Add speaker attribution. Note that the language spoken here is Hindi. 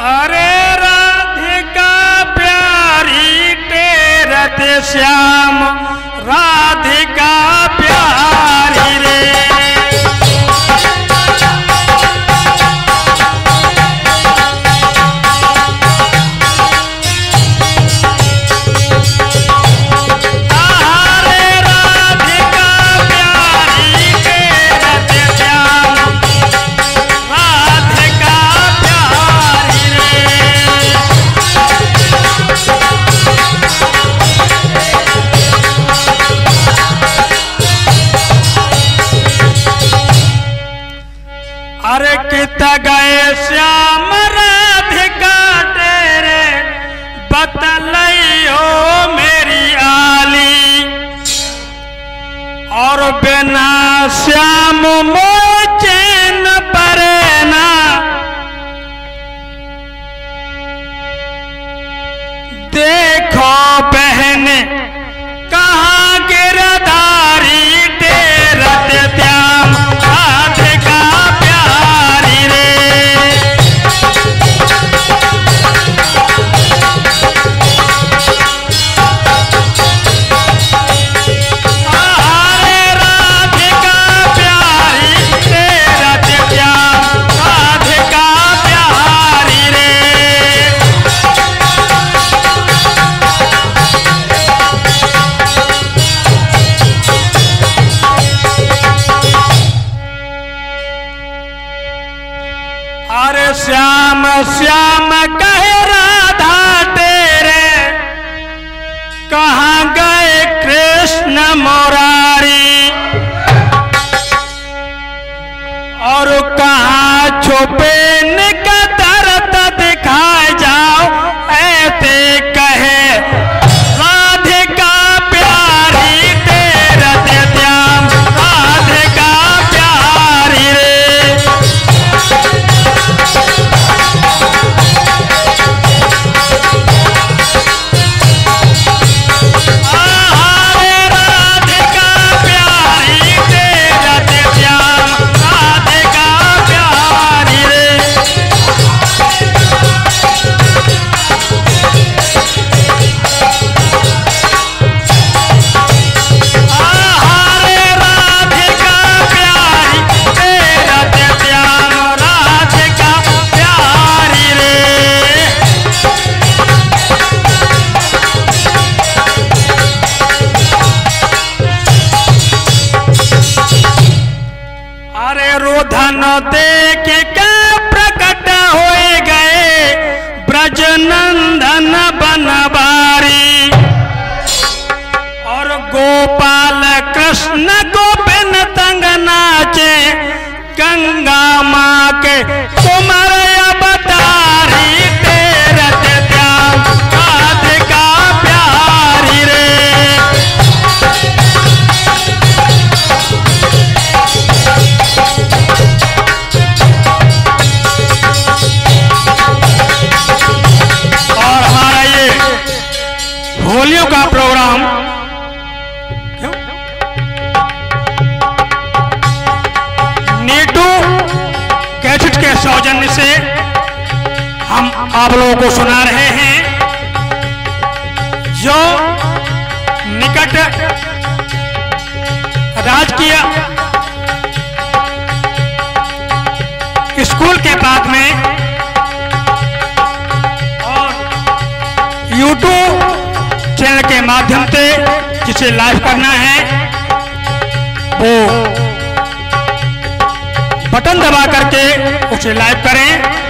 Speaker 1: अरे राधिका प्यारी तेरत श्याम। राधिका श्याम मोचैन अरे श्याम श्याम कहे राधा तेरे। कहा गए कृष्ण मोरारी? और कहा छुपे रोधन देख के प्रकट हो गए। ब्रज नंदन बनवारी। और गोपाल कृष्ण गोपिन तंग नाचे। गंगा माँ के होलियों का प्रोग्राम। नेटू कैसेट के सौजन्य से हम आप लोगों को सुना रहे हैं। जो निकट राजकीय जिसे लाइव करना है। वो बटन दबा करके उसे लाइव करें।